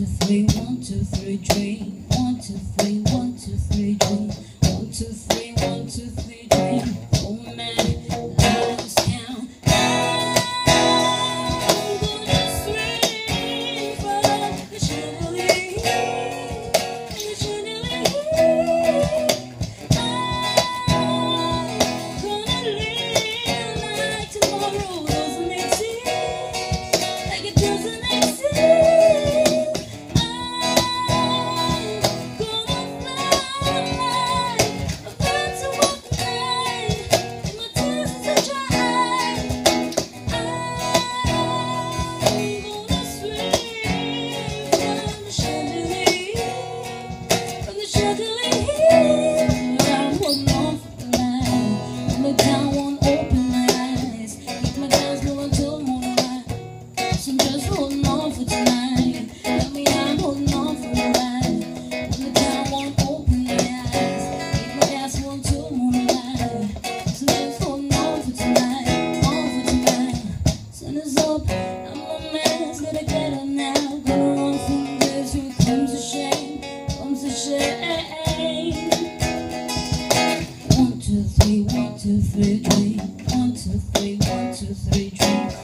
two, three, one, two, three, three, one, two, three. One two three, one two three, three. One two three, one two three, three.